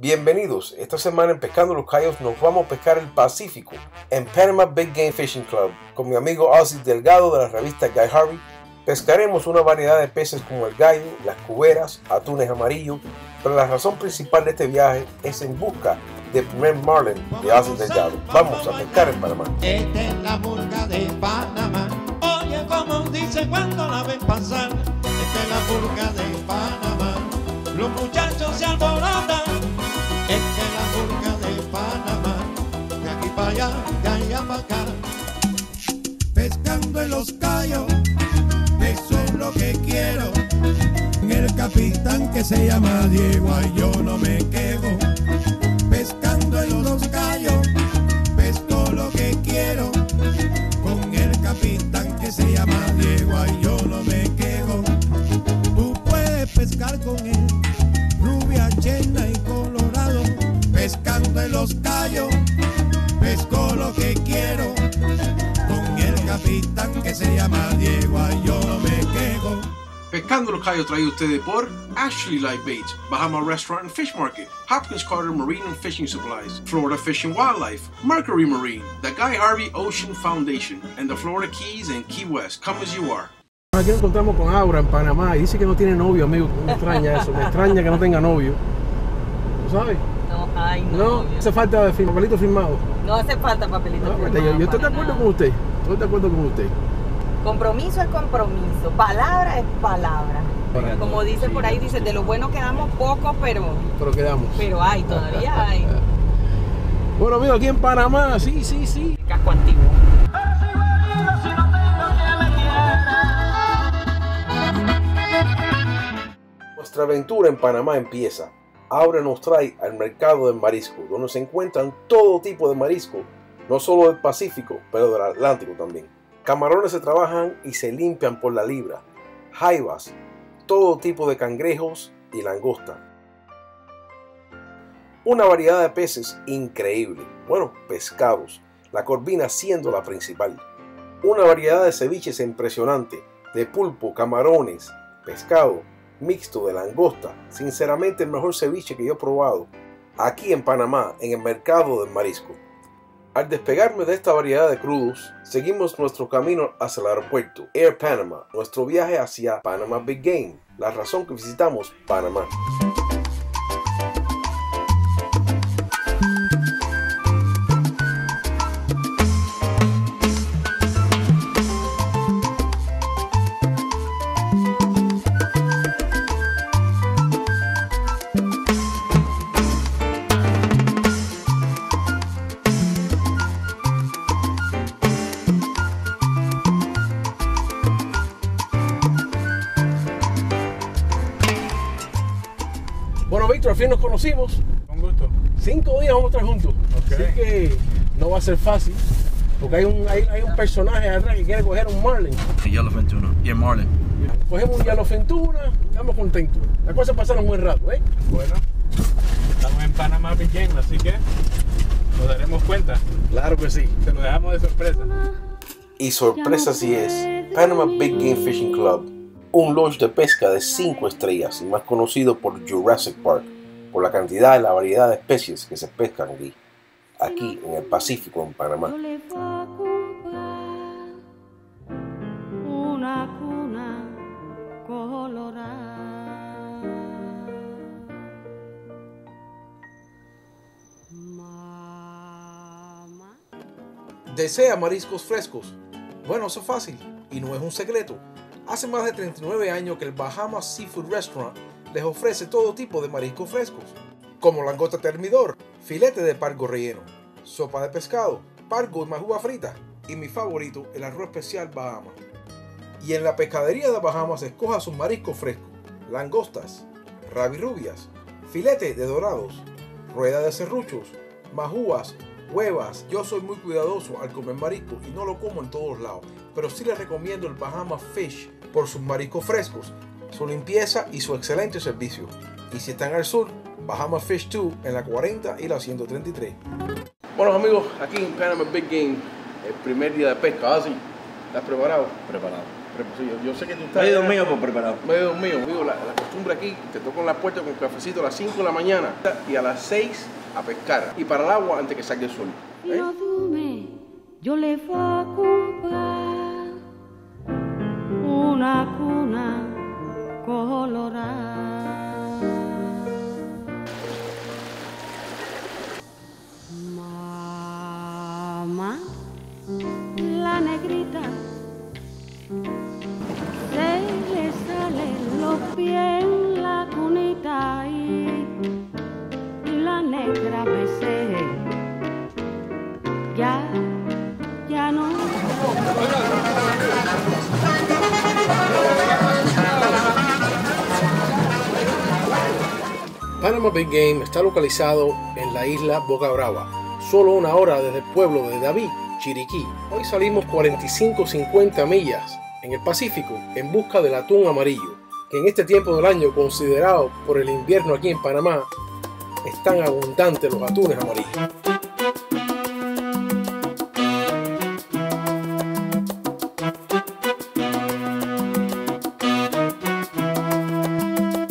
Bienvenidos, esta semana en Pescando los Cayos nos vamos a pescar el Pacífico en Panama Big Game Fishing Club con mi amigo Ozzy Delgado de la revista Guy Harvey. Pescaremos una variedad de peces como el gallo, las cuberas, atunes amarillos, pero la razón principal de este viaje es en busca del primer marlin de Ozzy Delgado. Vamos a pescar en Panamá. Esta es la burga de Panamá. Oye, como dice cuando la ven pasar. Esta es la burga de Panamá. Los muchachos se alborotan. Los callos. Eso es lo que quiero. El capitán que se llama Diego, ay, yo no me quejo. Pescando en los callos. Pesco lo que quiero con el capitán que se llama Diego, ay yo no me quejo. Tú puedes pescar con él, rubia, chena y colorado, pescando en los callos, se llama Diego, ay yo no me quejo. Pescando los Cayos traído ustedes por Ashley Light Baits, Bahama Restaurant and Fish Market, Hopkins Carter Marine and Fishing Supplies, Florida Fish and Wildlife, Mercury Marine, the Guy Harvey Ocean Foundation, and the Florida Keys and Key West. Come as you are. Aquí nos encontramos con Aura en Panamá y dice que no tiene novio, amigo. Me extraña eso, me extraña que no tenga novio. ¿Tú sabes? No, ay, no. No, hace falta papelito firmado. No hace falta papelito. No, firmado yo, yo estoy de acuerdo nada. con usted. Estoy de acuerdo con usted. Compromiso es compromiso, palabra es palabra. Como dice por ahí, dice, de lo bueno quedamos poco, pero, Pero quedamos. pero hay, todavía hay. Bueno, amigo, aquí en Panamá, sí, sí, sí. Casco antiguo. Nuestra aventura en Panamá empieza. Ahora nos trae al mercado del marisco, donde se encuentran todo tipo de marisco, no solo del Pacífico, pero del Atlántico también. Camarones se trabajan y se limpian por la libra, jaivas, todo tipo de cangrejos y langosta. Una variedad de peces increíble, bueno, pescados, la corvina siendo la principal. Una variedad de ceviches impresionante, de pulpo, camarones, pescado, mixto de langosta, sinceramente el mejor ceviche que yo he probado aquí en Panamá, en el mercado del marisco. Al despegarme de esta variedad de crudos, seguimos nuestro camino hacia el aeropuerto Air Panama, nuestro viaje hacia Panama Big Game, la razón que visitamos Panamá. Conocimos. Con gusto. Cinco días vamos a estar juntos. Así que no va a ser fácil. Porque hay un, hay, hay un personaje atrás que quiere coger un marlin. Yellowfin tuna. Y el marlin. Cogemos un yellowfin tuna, estamos contentos. Las cosas pasaron muy rápido, ¿eh? Bueno, estamos en Panama Big Game, así que nos daremos cuenta. Claro que sí. Se lo dejamos de sorpresa. Y sorpresa si es, Panama Big Game Fishing Club, un lodge de pesca de 5 estrellas y más conocido por Jurassic Park, por la cantidad y la variedad de especies que se pescan aquí, aquí en el Pacífico, en Panamá. Una cuna colorada. ¿Desea mariscos frescos? Bueno, eso es fácil y no es un secreto. Hace más de 39 años que el Bahamas Seafood Restaurant les ofrece todo tipo de mariscos frescos, como langosta termidor, filete de pargo relleno, sopa de pescado, pargo y majúa frita, y mi favorito, el arroz especial Bahama. Y en la pescadería de Bahamas escoja sus mariscos frescos, langostas, rabirrubias, filete de dorados, rueda de serruchos, majúas, huevas. Yo soy muy cuidadoso al comer marisco y no lo como en todos lados, pero sí les recomiendo el Bahama Fish por sus mariscos frescos, su limpieza y su excelente servicio. Y si están al sur, Bahama Fish 2 en la 40 y la 133. Bueno amigos, aquí en Panama Big Game, el primer día de pesca, así. ¿Estás preparado? Preparado. Pre- sí, yo, yo sé que tú estás. Medio dormido, pero preparado. Medio dormido. Digo, la, la costumbre aquí, te toco en la puerta con cafecito a las 5 de la mañana y a las 6 a pescar. Y para el agua antes que salga el sol. ¿eh? Dume, yo le voy a comprar una cuna Panama Big Game está localizado en la isla Boca Brava, solo una hora desde el pueblo de David, Chiriquí. Hoy salimos 45-50 millas en el Pacífico en busca del atún amarillo, que en este tiempo del año, considerado por el invierno aquí en Panamá, están abundantes los atunes amarillos.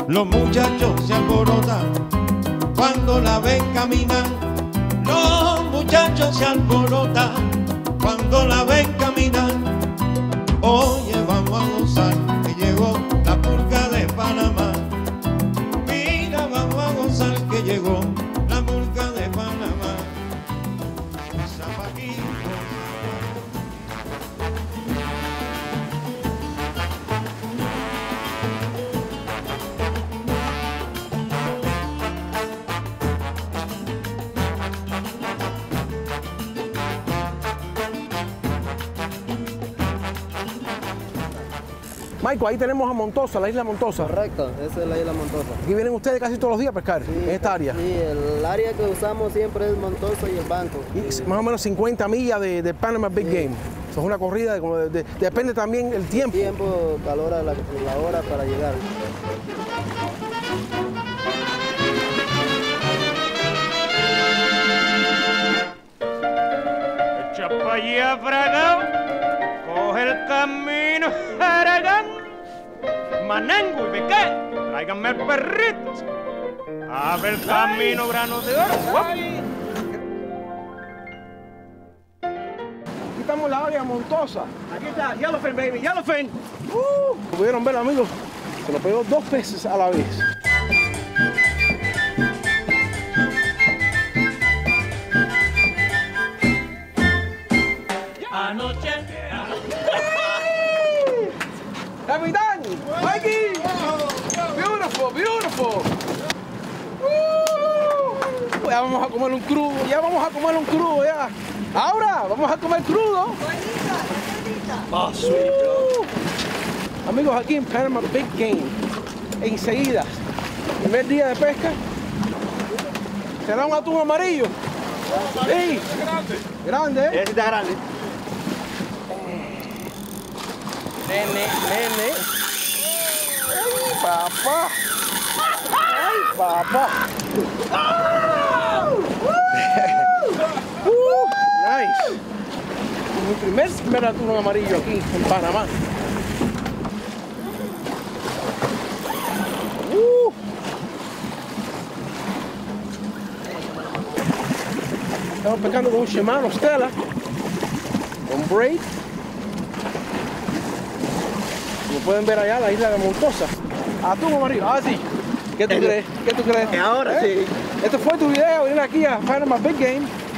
Los muchachos se alborotan cuando la ven caminar. Los muchachos se alborotan cuando la ven caminar. Oye, vamos a gozar Michael, ahí tenemos a Montosa, la isla Montosa. Correcto, esa es la isla Montosa. Aquí vienen ustedes casi todos los días a pescar en esta área. Sí, el área que usamos siempre es Montosa y el banco. Y más o menos 50 millas de, de Panama Big Game. Eso es una corrida, de, como de- de- depende también el tiempo. Tiempo, calor, a la, la hora para llegar. Echa pa' allá, fragao, coge el camino, Manango y Bequé, tráiganme perritos, abre el camino, granos de oro. Aquí estamos en la área Montosa. Aquí está, Yellowfin, baby, Yellowfin. Uh, pudieron ver, amigos, se lo pegó dos peces a la vez. Ya vamos a comer un crudo, ya vamos a comer un crudo, ya. Ahora, vamos a comer crudo. Uh. Amigos, aquí en Panama Big Game, enseguida, primer día de pesca, será un atún amarillo. Sí, grande, ¿eh? Ese está grande. Nene, nene. Ay, papá. Ay, papá. Uh, nice. Mi primer, primer atún amarillo aquí en Panamá. Uh. Estamos pescando con un Shimano Stella, con braid. Como pueden ver allá, la isla de Montosa. Atún amarillo. Ah, sí. ¿Qué tú crees? ¿Qué tú crees? Ahora ¿Eh? Este fue tu video, venir aquí a Panama Big Game.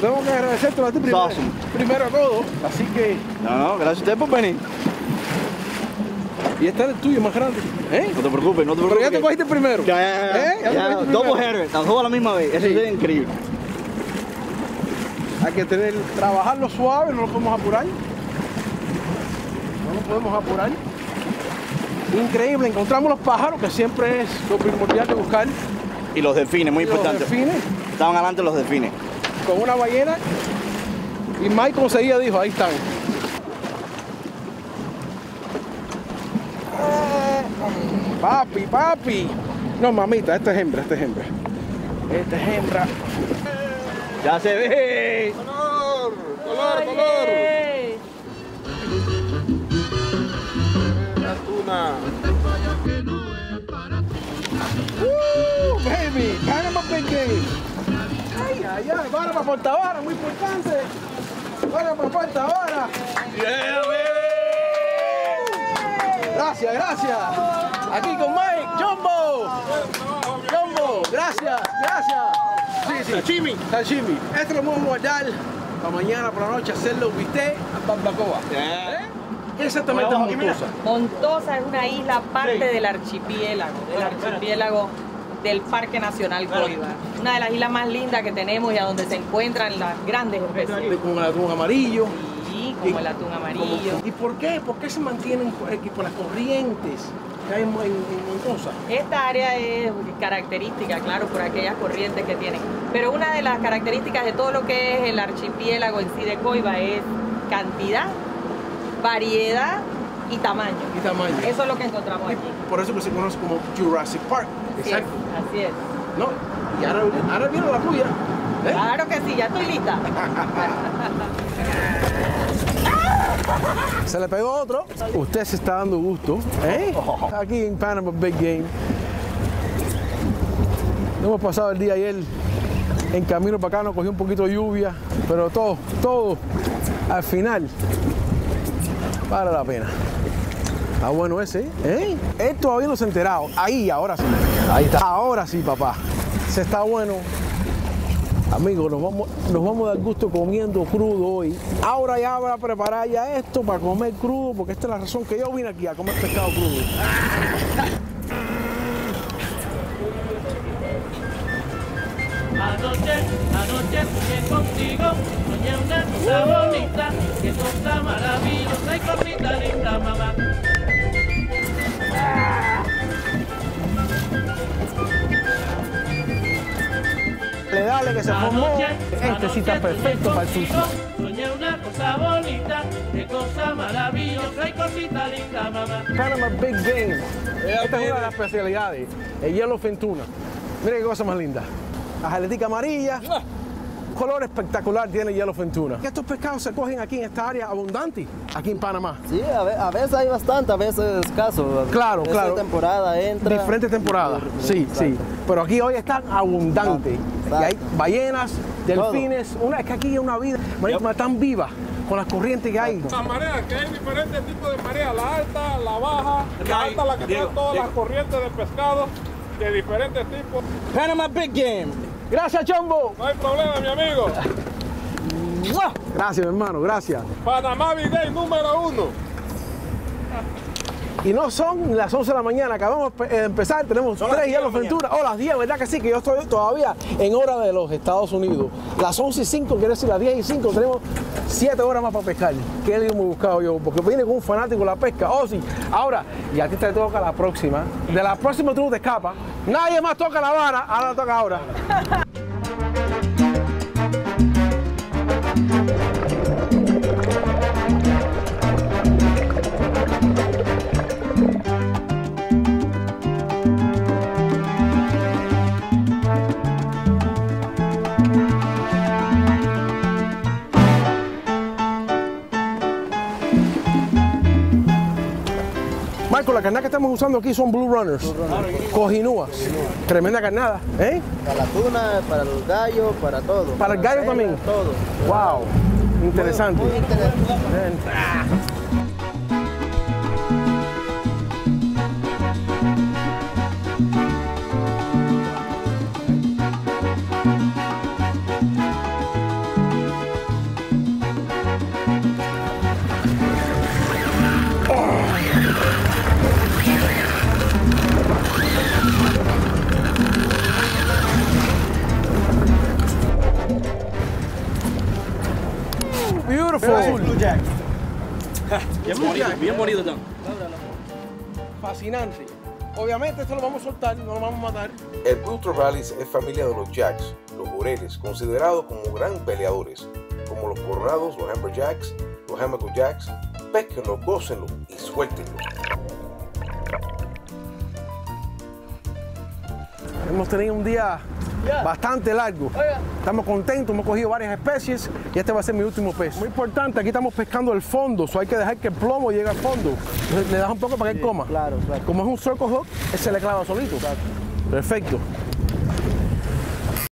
Tengo que agradecerte a ti primero, Awesome. primero a todo. Así que, No, no, gracias a usted por venir. y este es el tuyo más grande. ¿Eh? No te preocupes, no te Pero preocupes. ya te cogiste primero. Ya, ya, ya. ¿Eh? Ya ya, primero. header, las dos a la misma vez. Eso Sí. es increíble. Hay que tener, trabajarlo suave, no lo podemos apurar. No lo podemos apurar. Increíble, encontramos los pájaros, que siempre es lo primordial de buscar. Y los delfines, muy Y los importante. delfines. Estaban adelante los delfines. Con una ballena y Mike conseguía dijo, ahí están. Papi, papi. No, mamita, esta es hembra, esta es hembra. Esta es hembra. Ya se ve. Color, color, color. Para para Puerto Vara, muy importante. Para para Puerto Vara. Gracias, gracias. Aquí con Mike, Jumbo. Jumbo, gracias, gracias. Sí, sí. Sashimi. Sashimi. Esto lo vamos a guardar para mañana por la noche hacerlo bistec a barbacoa. ¿Eh? ¿Qué exactamente es Montosa? Montosa es una isla parte del archipiélago, del archipiélago del Parque Nacional Coiba. Una de las islas más lindas que tenemos y a donde se encuentran las grandes especies. Con el atún amarillo. Sí, como el atún amarillo. ¿Y por qué? ¿Por qué se mantienen aquí por las corrientes en, en? Esta área es característica, claro, por aquellas corrientes que tienen. Pero una de las características de todo lo que es el archipiélago en sí de Coiba es cantidad, variedad y tamaño. Y tamaño. Eso es lo que encontramos aquí. Por eso que se conoce como Jurassic Park. Así es, así es. ¿No? Y ahora, ahora viene la tuya. ¿eh? Claro que sí, ya estoy lista. Se le pegó otro. Usted se está dando gusto. ¿eh? Aquí en Panama Big Game. Hemos pasado el día ayer en camino para acá, nos cogió un poquito de lluvia, pero todo, todo al final vale la pena. Está bueno ese, ¿eh? Él todavía no se ha enterado. Ahí, ahora sí. Ahí está. Ahora sí, papá. Se está bueno. Amigos, nos vamos, nos vamos a dar gusto comiendo crudo hoy. Ahora ya a preparar ya esto para comer crudo, porque esta es la razón que yo vine aquí a comer pescado crudo. Anoche, anoche contigo, soñé una mamá. Le dale que se formó. Este sí está perfecto para el sushi. Soñé una cosa bonita, qué cosa maravillosa y cosita linda, mamá. Panama Big Game. Esta es una de las especialidades. El hielo fentuna. Mira qué cosa más linda. La jaletica amarilla. Color espectacular tiene el hielo fentuna. Estos pescados se cogen aquí en esta área abundante, aquí en Panamá. Sí, a, ve- a veces hay bastante, a veces escaso. Claro, Esa claro. temporada entra. Diferentes temporadas. Sí, sí. Pero aquí hoy están abundantes. Y hay ballenas, delfines. Una, es que aquí hay una vida marítima tan viva con las corrientes que hay. La marea, que hay diferentes tipos de marea, la alta, la baja, la alta la que trae todas las corrientes de pescado de diferentes tipos. Panama Big Game. Gracias, Chombo. No hay problema, mi amigo. Gracias, hermano, gracias. Panamá Day número uno. Y no son las 11 de la mañana, acabamos de empezar, tenemos tres hielos Ventura. Oh, las 10, ¿verdad que sí? Que yo estoy todavía en hora de los Estados Unidos. Las 11 y 5, quiere decir las 10 y 5, tenemos 7 horas más para pescar. ¿Qué le hemos buscado yo? Porque vine con un fanático de la pesca. Oh, sí. Ahora, y a ti te toca la próxima. De la próxima tú no te escapas. Nadie más toca la vara, ahora toca ahora. Marco, la carnada que estamos usando aquí son Blue Runners, cojinúas. Tremenda carnada, ¿eh? Para la tuna, para los gallos, para todo. Para el gallo también. Todo. Wow, interesante. Muy interesante. Bien bonito, bien bonito, John. Fascinante. Obviamente esto lo vamos a soltar, no lo vamos a matar. El Blue Trevally es familia de los Jacks, los Jureles, considerados como gran peleadores, como los Coronados, los Hammerjacks, los Hammock Jacks. Pesquenlo, gócenlo y suéltenlo. Hemos tenido un día bastante largo. Estamos contentos, hemos cogido varias especies y este va a ser mi último pez. Muy importante, aquí estamos pescando el fondo, so hay que dejar que el plomo llegue al fondo. Entonces, le das un poco para que él coma. Claro, claro. Como es un circle hook, él se le clava solito. Perfecto.